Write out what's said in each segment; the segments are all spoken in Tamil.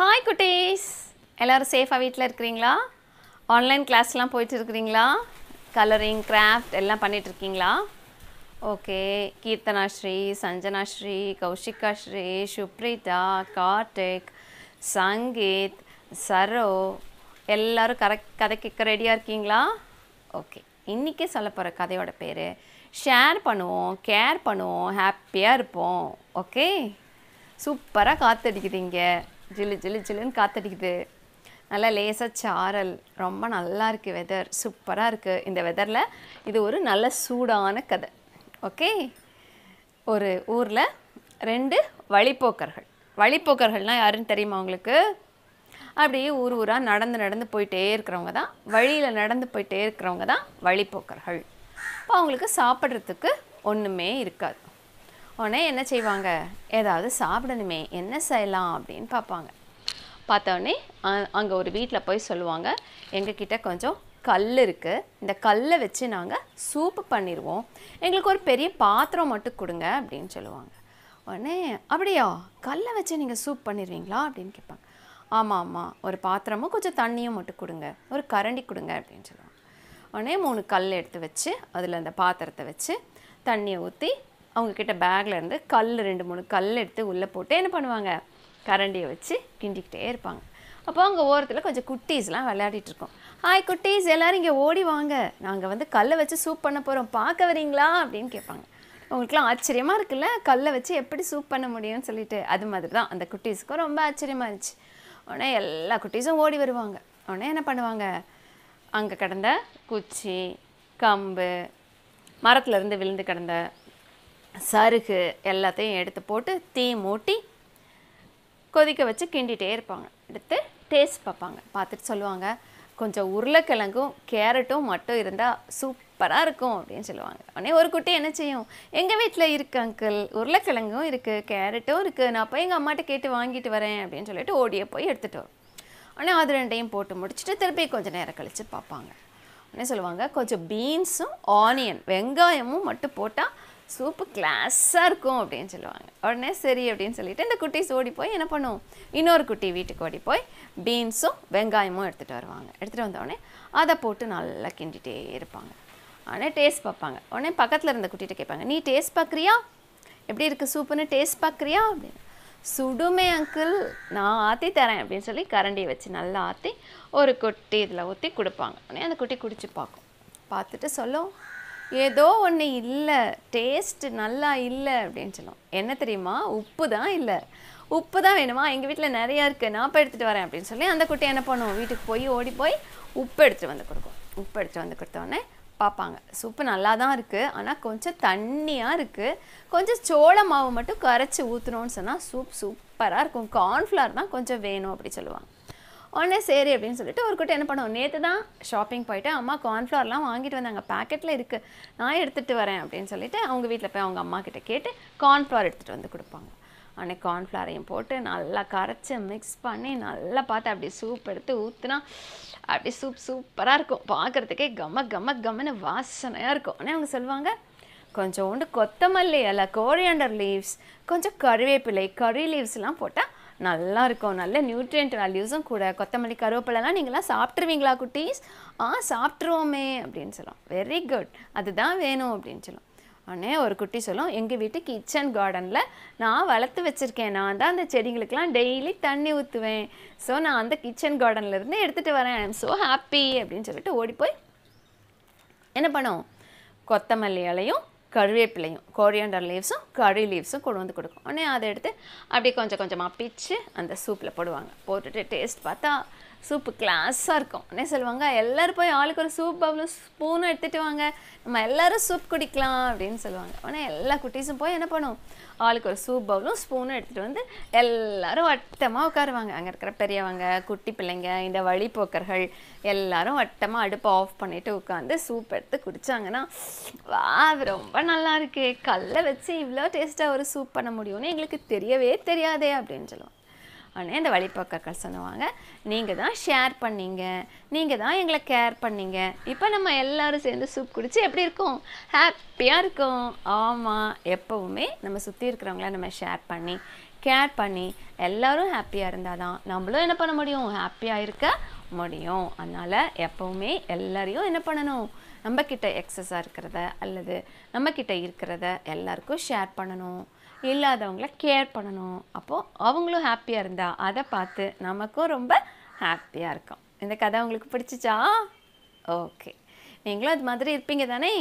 ஹாய் குட்டீஸ். எல்லோரும் சேஃபாக வீட்டில் இருக்கிறீங்களா? ஆன்லைன் கிளாஸ்லாம் போயிட்டு இருக்கிறீங்களா கலரிங் கிராஃப்ட் எல்லாம் பண்ணிகிட்ருக்கீங்களா ஓகே கீர்த்தனாஸ்ரீ சஞ்சனாஸ்ரீ சஞ்சனா ஸ்ரீ கௌஷிகா ஸ்ரீ சுப்ரீதா கார்த்திக் சங்கீத் சரோ. எல்லோரும் கரெக்ட் கதை கேட்க ரெடியாக இருக்கீங்களா? ஓகே இன்றைக்கி சொல்ல போகிற கதையோட பேர் ஷேர் பண்ணுவோம் கேர் பண்ணுவோம் ஹாப்பியாக இருப்போம். ஓகே சூப்பராக காற்றடிக்குது இங்கே. ஜிலு ஜிலு ஜிலுன்னு காற்றடிக்குது நல்லா லேசாக சாரல். ரொம்ப நல்லா இருக்குது வெதர் சூப்பராக இருக்குது இந்த வெதரில் இது ஒரு நல்ல சூடான கதை. ஓகே? ஒரு ஊரில் ரெண்டு வழிப்போக்கர்கள். வழிப்போக்கர்கள்னால் யாருன்னு தெரியுமா உங்களுக்கு? அப்படியே ஊர் ஊராக நடந்து நடந்து போயிட்டே இருக்கிறவங்க தான். வழியில் நடந்து போயிட்டே இருக்கிறவங்க தான் வழிப்போக்கர்கள். இப்போ அவங்களுக்கு சாப்பிட்றதுக்கு ஒன்றுமே இருக்காது. உடனே என்ன செய்வாங்க? ஏதாவது சாப்பிடணுமே என்ன செய்யலாம் அப்படின்னு பார்ப்பாங்க. பார்த்தோடனே அங்கே ஒரு வீட்டில் போய் சொல்லுவாங்க எங்ககிட்ட கொஞ்சம் கல் இருக்குது இந்த கல்லை வச்சு நாங்கள் சூப்பு பண்ணிடுவோம் எங்களுக்கு ஒரு பெரிய பாத்திரம் மட்டும் கொடுங்க அப்படின்னு சொல்லுவாங்க. உடனே அப்படியா? கல்லை வச்சு நீங்கள் சூப் பண்ணிடுவீங்களா அப்படின்னு கேட்பாங்க. ஆமாம் ஆமாம் ஒரு பாத்திரமும் கொஞ்சம் தண்ணியும் மட்டும் கொடுங்க. ஒரு கரண்டி கொடுங்க அப்படின்னு சொல்லுவாங்க. உடனே மூணு கல் எடுத்து வச்சு அதில் அந்த பாத்திரத்தை வச்சு தண்ணியை ஊற்றி அவங்கக்கிட்ட பேக்கில் இருந்து கல் ரெண்டு மூணு கல் எடுத்து உள்ளே போட்டு என்ன பண்ணுவாங்க? கரண்டியை வச்சு கிண்டிக்கிட்டே இருப்பாங்க. அப்போ அங்கே ஓரத்தில் கொஞ்சம் குட்டீஸ்லாம் விளையாடிட்டு இருக்கோம். ஹாய் குட்டீஸ் எல்லோரும் இங்கே ஓடி வாங்க. நாங்கள் வந்து கல்லை வச்சு சூப் பண்ண போகிறோம் பார்க்க வரீங்களா? அப்படின்னு கேட்பாங்க. உங்களுக்குலாம் ஆச்சரியமாக இருக்குல்ல? கல்லை வச்சு எப்படி சூப் பண்ண முடியும்னு சொல்லிட்டு. அது மாதிரி தான் அந்த குட்டீஸுக்கும் ரொம்ப ஆச்சரியமாக இருந்துச்சு. உடனே எல்லா குட்டீஸும் ஓடி வருவாங்க. உடனே என்ன பண்ணுவாங்க? அங்கே கிடந்த குச்சி கம்பு மரத்துலேருந்து விழுந்து கிடந்த சருகு எல்லாத்தையும் எடுத்து போட்டு தீ மூட்டி கொதிக்க வச்சு கிண்டிகிட்டே இருப்பாங்க. எடுத்து டேஸ்ட் பார்ப்பாங்க. பார்த்துட்டு சொல்லுவாங்க கொஞ்சம் உருளைக்கிழங்கும் கேரட்டும் மட்டும் இருந்தால் சூப்பராக இருக்கும் அப்படின்னு சொல்லுவாங்க. உடனே ஒரு குட்டி என்ன செய்யும் எங்கள் வீட்டில் இருக்கு அங்கிள் உருளைக்கிழங்கும் இருக்குது கேரட்டும் இருக்குது நான் போய் எங்கள் அம்மாட்ட கேட்டு வாங்கிட்டு வரேன் அப்படின்னு சொல்லிட்டு ஓடியே போய் எடுத்துகிட்டு வரும். உடனே அது ரெண்டையும் போட்டு முடிச்சுட்டு திருப்பி கொஞ்சம் நேரம் கழித்து பார்ப்பாங்க. உடனே சொல்லுவாங்க கொஞ்சம் பீன்ஸும் ஆனியன் வெங்காயமும் மட்டும் போட்டால் சூப்பு கிளாஸாக இருக்கும் அப்படின்னு சொல்லுவாங்க. உடனே சரி அப்படின்னு சொல்லிட்டு இந்த குட்டீஸ் ஓடி போய் என்ன பண்ணுவோம்? இன்னொரு குட்டி வீட்டுக்கு ஓடி போய் பீன்ஸும் வெங்காயமும் எடுத்துகிட்டு வருவாங்க. எடுத்துகிட்டு வந்தோடனே அதை போட்டு நல்லா கிண்டிகிட்டே இருப்பாங்க. உடனே டேஸ்ட் பார்ப்பாங்க. உடனே பக்கத்தில் இருந்த குட்டிகிட்ட கேட்பாங்க நீ டேஸ்ட் பார்க்குறியா? எப்படி இருக்குது சூப்புன்னு டேஸ்ட் பார்க்குறியா? அப்படின்னு. சுடுமே அங்கிள் நான் ஆற்றி தரேன் அப்படின்னு சொல்லி கரண்டியை வச்சு நல்லா ஆற்றி ஒரு குட்டி இதில் ஊற்றி கொடுப்பாங்க. உடனே அந்த குட்டி குடிச்சு பார்க்கும். பார்த்துட்டு சொல்லும் ஏதோ ஒன்று இல்லை டேஸ்ட்டு நல்லா இல்லை அப்படின்னு சொல்லும் என்ன தெரியுமா? உப்பு தான் இல்லை. உப்பு தான் வேணுமா? எங்கள் வீட்டில் நிறையா இருக்குது நான் இப்போ எடுத்துகிட்டு வரேன் அப்படின்னு சொல்லி அந்த குட்டி என்ன பண்ணுவோம்? வீட்டுக்கு போய் ஓடி போய் உப்பு எடுத்துகிட்டு வந்து கொடுக்கும். உப்பு எடுத்துகிட்டு வந்து கொடுத்தோடனே பார்ப்பாங்க. சூப்பு நல்லா தான் இருக்குது ஆனால் கொஞ்சம் தண்ணியாக இருக்குது கொஞ்சம் சோள மாவு மட்டும் கரைச்சி ஊற்றுனோன்னு சொன்னால் சூப் சூப்பராக இருக்கும். கார்ன்ஃப்ளவர் தான் கொஞ்சம் வேணும் அப்படி சொல்லுவாங்க. உடனே சரி அப்படின்னு சொல்லிட்டு ஒரு குட்டி என்ன பண்ணுவோம் நேற்று தான் ஷாப்பிங் போயிட்டு அம்மா கார்ன்ஃப்ளவர்லாம் வாங்கிட்டு வந்தாங்க பேக்கெட்டில் இருக்குது நான் எடுத்துகிட்டு வரேன் அப்படின்னு சொல்லிட்டு அவங்க வீட்டில் போய் அவங்க அம்மா கிட்ட கேட்டு கார்ன்ஃப்ளவர் எடுத்துகிட்டு வந்து கொடுப்பாங்க. அன்னைக்கு கார்ன்ஃப்ளவரையும் போட்டு நல்லா கரைச்சி மிக்ஸ் பண்ணி நல்லா பார்த்து அப்படி சூப் எடுத்து ஊற்றுனா அப்படி சூப் சூப்பராக இருக்கும். பார்க்குறதுக்கே கம கம கம்மன்னு வாசனையாக இருக்கும். உடனே அவங்க சொல்லுவாங்க கொஞ்சோண்டு கொத்தமல்லி இலை கோரியாண்டர் லீவ்ஸ் கொஞ்சம் கருவேப்பிலை கறி லீவ்ஸ்லாம் போட்டால் நல்லா இருக்கும் நல்ல நியூட்ரியன்ட் வேல்யூஸும் கூட. கொத்தமல்லி கருவேப்பிலலாம் நீங்களாம் சாப்பிட்ருவீங்களா குட்டீஸ்? ஆ சாப்பிட்ருவோமே அப்படின்னு சொல்லலாம் வெரி குட் அதுதான் வேணும் அப்படின்னு சொல்லும். உடனே ஒரு குட்டி சொல்லும் எங்கள் வீட்டு கிச்சன் கார்டனில் நான் வளர்த்து வச்சுருக்கேன். நான் தான் அந்த செடிங்களுக்கெலாம் டெய்லி தண்ணி ஊற்றுவேன் ஸோ நான் அந்த கிச்சன் கார்டன்லேருந்து எடுத்துகிட்டு வரேன். ஐ எம் ஸோ ஹாப்பி அப்படின்னு சொல்லிட்டு ஓடி போய் என்ன பண்ணுவோம்? கொத்தமல்லி இலையும் கருவேப்பிலையும் கோரியண்டர் லீவ்ஸும் கறி லீவ்ஸும் கொண்டு வந்து கொடுக்கும். உடனே அதை எடுத்து அப்படியே கொஞ்சம் கொஞ்சமாக பிச்சு அந்த சூப்பில் போடுவாங்க. போட்டுட்டு டேஸ்ட் பார்த்தா சூப்பு கிளாஸாக இருக்கும். என்ன சொல்லுவாங்க எல்லோரும் போய் ஆளுக்கு ஒரு சூப் பவுலும் ஸ்பூனும் எடுத்துகிட்டு வாங்க. நம்ம எல்லோரும் சூப் குடிக்கலாம் அப்படின்னு சொல்லுவாங்க. உடனே எல்லா குட்டீஸும் போய் என்ன பண்ணும்? ஆளுக்கு ஒரு சூப் பவுலும் ஸ்பூனும் எடுத்துகிட்டு வந்து எல்லோரும் வட்டமாக உட்காருவாங்க. அங்கே இருக்கிற பெரியவங்க குட்டி பிள்ளைங்க இந்த வழிபோக்கர்கள் எல்லாரும் வட்டமாக அடுப்பை ஆஃப் பண்ணிவிட்டு உட்காந்து சூப் எடுத்து குடித்தாங்கன்னா வா ரொம்ப நல்லா இருக்குது கல்லை வச்சு இவ்வளோ டேஸ்ட்டாக ஒரு சூப் பண்ண முடியும்னு எங்களுக்கு தெரியவே தெரியாதே அப்படின்னு சொல்லுவோம் உடனே அந்த வழிப்போக்கர்கள் சொல்லுவாங்க. நீங்கள் தான் ஷேர் பண்ணீங்க. நீங்கள் தான் எங்களை கேர் பண்ணீங்க. இப்போ நம்ம எல்லோரும் சேர்ந்து சூப் குடிச்சு எப்படி இருக்கும்? ஹாப்பியாக இருக்கும். ஆமாம் எப்போவுமே நம்ம சுற்றி இருக்கிறவங்கள நம்ம ஷேர் பண்ணி கேர் பண்ணி எல்லோரும் ஹாப்பியாக இருந்தால் தான் நம்மளும் என்ன பண்ண முடியும்? ஹாப்பியாக இருக்க முடியும். அதனால் எப்போவுமே எல்லாரையும் என்ன பண்ணணும்? நம்மக்கிட்ட எக்ஸஸாக இருக்கிறத அல்லது நம்மக்கிட்ட இருக்கிறத எல்லாருக்கும் ஷேர் பண்ணணும். இல்லாதவங்கள கேர் பண்ணணும். அப்போது அவங்களும் ஹாப்பியாக இருந்தால் அதை பார்த்து நமக்கும் ரொம்ப ஹாப்பியாக இருக்கும். இந்த கதை உங்களுக்கு பிடிச்சிச்சா? ஓகே நீங்களும் அது மாதிரி இருப்பீங்க தானே?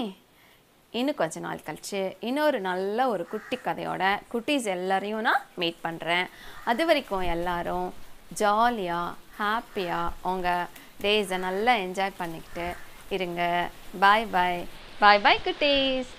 இன்னும் கொஞ்ச நாள் கழிச்சு இன்னொரு நல்ல ஒரு குட்டி கதையோட குட்டீஸ் எல்லாரையும் நான் மீட் பண்ணுறேன் அது வரைக்கும் எல்லாரும் ஜாலியாக ஹாப்பியாக உங்கள் டேஸை நல்லா என்ஜாய் பண்ணிக்கிட்டு இருங்க. பாய் பாய் பாய் பாய் குட்டீஸ்.